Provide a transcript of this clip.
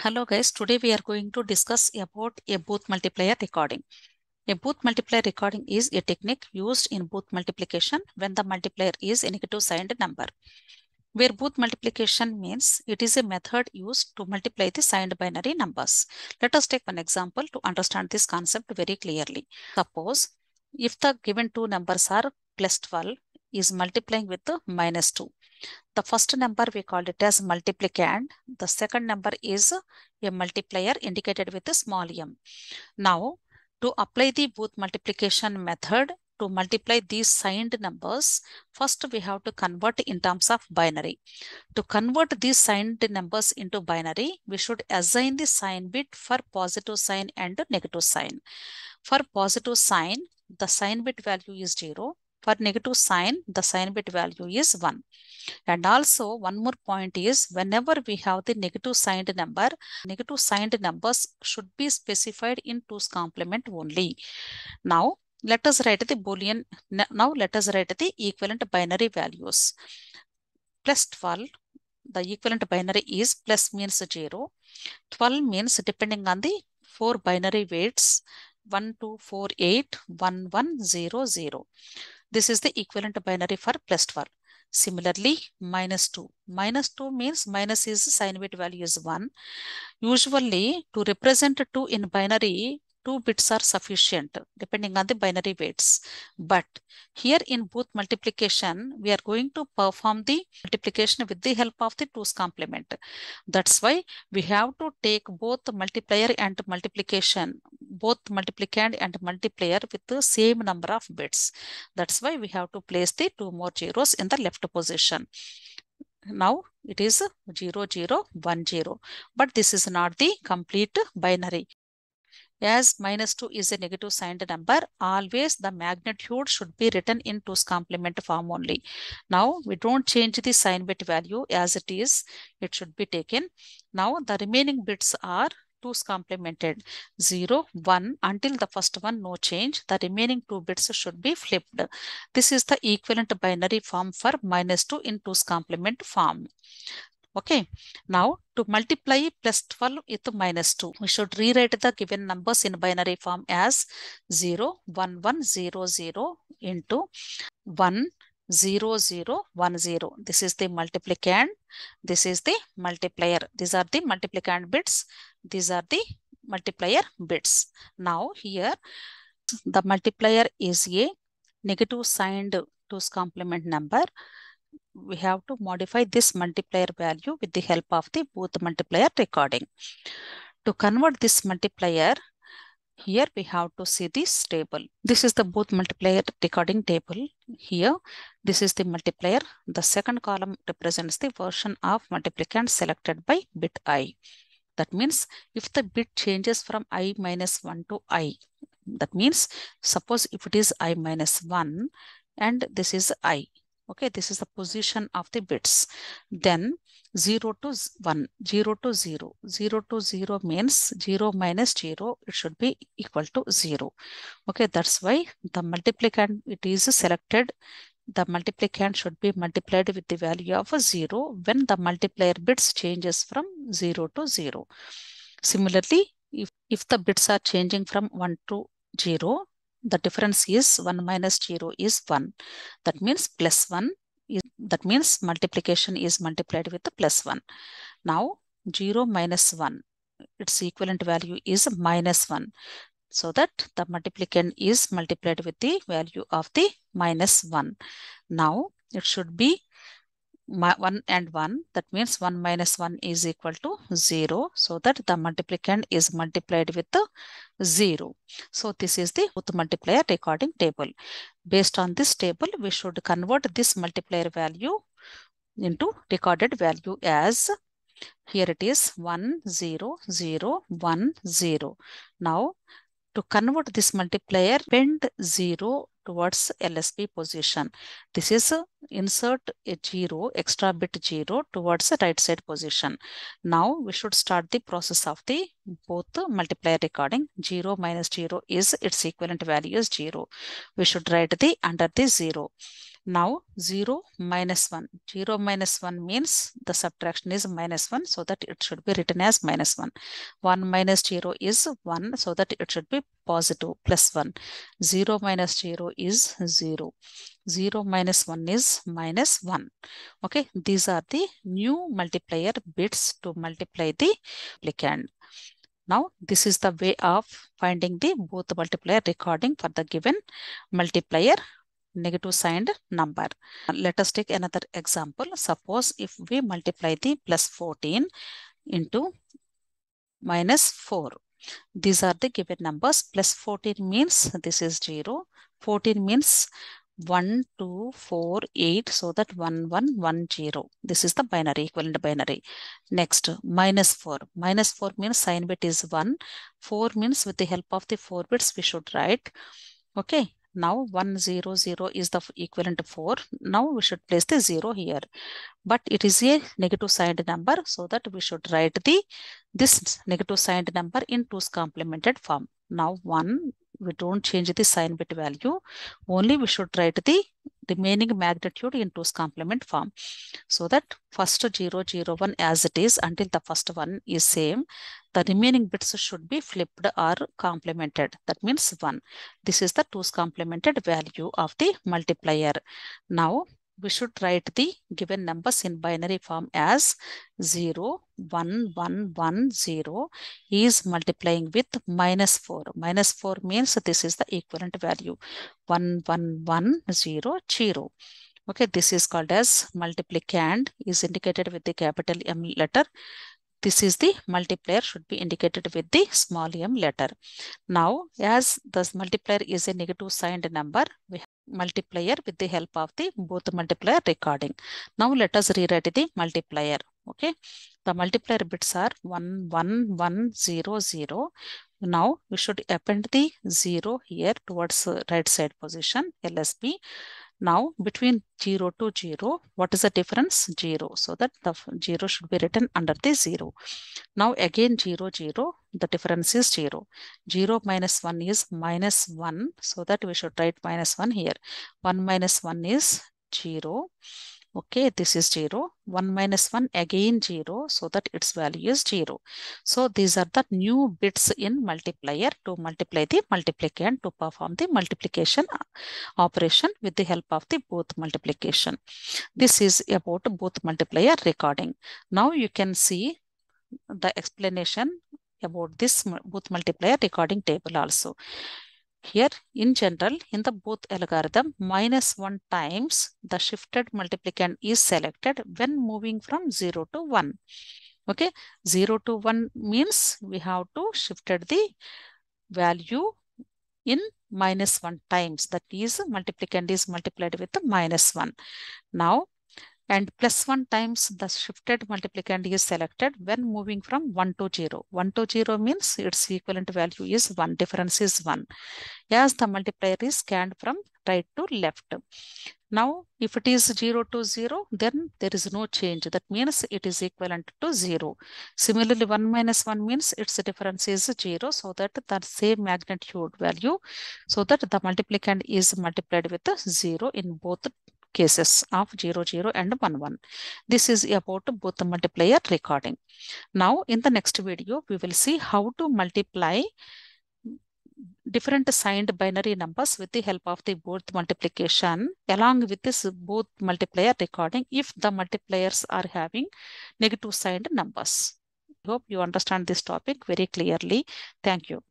Hello guys, today we are going to discuss about a Booth multiplier recording. A Booth multiplier recording is a technique used in Booth multiplication when the multiplier is a negative signed number. Where Booth multiplication means it is a method used to multiply the signed binary numbers. Let us take one example to understand this concept very clearly. Suppose if the given two numbers are plus 12 is multiplying with the minus 2. The first number we call it as multiplicand. The second number is a multiplier indicated with a small m. Now, to apply the Booth multiplication method to multiply these signed numbers, first we have to convert in terms of binary. To convert these signed numbers into binary, we should assign the sign bit for positive sign and negative sign. For positive sign, the sign bit value is 0. For negative sign, the sign bit value is 1. And also one more point is whenever we have the negative signed number, negative signed numbers should be specified in 2's complement only. Now let us write the boolean. Now let us write the equivalent binary values. Plus 12, the equivalent binary is plus means 0. 12 means depending on the four binary weights 1, 2, 4, 8, 1, 1, 0, 0. This is the equivalent binary for plus 12. Similarly, minus 2. Minus 2 means minus is sign bit value is 1. Usually, to represent 2 in binary, two bits are sufficient depending on the binary weights. But here in Booth multiplication, we are going to perform the multiplication with the help of the 2's complement. That's why we have to take both multiplier and multiplication, both multiplicand and multiplier with the same number of bits. That's why we have to place the two more zeros in the left position. Now it is 0, 0, 1, 0. But this is not the complete binary. As minus 2 is a negative signed number, always the magnitude should be written in 2's complement form only. Now, we don't change the sign bit value as it is. It should be taken. Now, the remaining bits are 2's complemented 0, 1 until the first one no change. The remaining two bits should be flipped. This is the equivalent binary form for minus 2 in 2's complement form. Okay, now to multiply plus 12 with minus 2, we should rewrite the given numbers in binary form as 0, 1, 1, 0, 0 into 1, 0, 0, 1, 0. This is the multiplicand. This is the multiplier. These are the multiplicand bits. These are the multiplier bits. Now here, the multiplier is a negative signed 2's complement number we have to modify this multiplier value with the help of the Booth multiplier recording. To convert this multiplier, here we have to see this table. This is the Booth multiplier recording table. Here, this is the multiplier. The second column represents the version of multiplicand selected by bit i. That means if the bit changes from i minus 1 to i, that means suppose if it is i minus 1 and this is i, okay this is the position of the bits. Then 0 to 1 0 to 0 0 to 0 means 0 minus 0 it should be equal to 0 okay that's why the multiplicand it is selected. The multiplicand should be multiplied with the value of a 0 when the multiplier bits changes from 0 to 0 similarly if if the bits are changing from 1 to 0 the difference is 1 minus 0 is 1. That means plus 1. Is, that means multiplication is multiplied with the plus 1. Now 0 minus 1. Its equivalent value is minus 1. So that the multiplicand is multiplied with the value of the minus 1. Now it should be 1 and 1 that means 1 minus 1 is equal to 0 so that the multiplicand is multiplied with the 0 so this is the Booth multiplier recording table. Based on this table we should convert this multiplier value into recorded value as here it is 1 0 0 1 0 now to convert this multiplier bend 0 towards LSB position. This is uh, insert a 0, extra bit 0 towards the right side position. Now we should start the process of the both the multiplier recording. 0 minus 0 is its equivalent value is 0. We should write the under the 0. Now 0 minus 1. 0 minus 1 means the subtraction is minus 1 so that it should be written as minus 1. 1 minus 0 is 1 so that it should be positive plus 1. 0 minus 0 is 0. 0 minus 1 is minus 1. Okay, these are the new multiplier bits to multiply the multiplicand. Now, this is the way of finding the Booth multiplier recording for the given multiplier negative signed number. Let us take another example. Suppose if we multiply the plus 14 into minus 4. These are the given numbers. Plus 14 means this is 0. 14 means 1, 2, 4, 8. So that 1, 1, 1, 0. This is the binary, equivalent binary. Next, minus 4. Minus 4 means sign bit is 1. 4 means with the help of the 4 bits we should write. Okay, now 1, 0, 0 is the equivalent to 4. Now we should place the 0 here. But it is a negative signed number so that we should write the this negative signed number in 2's complemented form. Now 1, we don't change the sign bit value. Only we should write the remaining magnitude in 2's complement form. So that first 0, 0, 1 as it is until the first one is same. The remaining bits should be flipped or complemented. That means 1. This is the 2's complemented value of the multiplier. Now we should write the given numbers in binary form as 0, 1, 1, 1, 0 is multiplying with minus 4. Minus 4 means this is the equivalent value 1, 1, 1, 0, 0. Okay, this is called as multiplicand is indicated with the capital M letter. This is the multiplier should be indicated with the small m letter. Now, as this multiplier is a negative signed number, we have multiplier with the help of the Booth multiplier recording. Now, let us rewrite the multiplier. Okay, the multiplier bits are 1, 1, 1, 0, 0. Now, we should append the 0 here towards right side position, LSB. Now, between 0 to 0, what is the difference? 0. So that the 0 should be written under the 0. Now, again 0, 0, the difference is 0. 0 minus 1 is minus 1. So that we should write minus 1 here. 1 minus 1 is 0. Okay, this is 0. 1 minus 1 again 0. So that its value is 0. So these are the new bits in multiplier to multiply the multiplicand to perform the multiplication uh, operation with the help of the Booth multiplication. This is about Booth multiplier recording. Now you can see the explanation about this Booth multiplier recording table also. Here, in general, in the Booth algorithm, minus 1 times the shifted multiplicand is selected when moving from 0 to 1. Okay, 0 to 1 means we have to shifted the value in minus 1 times. That is, multiplicand is multiplied with minus 1. Now, and plus 1 times the shifted multiplicand is selected when moving from 1 to 0. 1 to 0 means its equivalent value is 1, difference is 1. As the multiplier is scanned from right to left. Now, if it is 0 to 0, then there is no change. That means it is equivalent to 0. Similarly, 1 minus 1 means its difference is 0. So that the same magnitude value, so that the multiplicand is multiplied with the 0 in both cases of 0, 0 and 1, 1. This is about Booth multiplier recording. Now, in the next video, we will see how to multiply different signed binary numbers with the help of the Booth multiplication along with this Booth multiplier recording if the multipliers are having negative signed numbers. Hope you understand this topic very clearly. Thank you.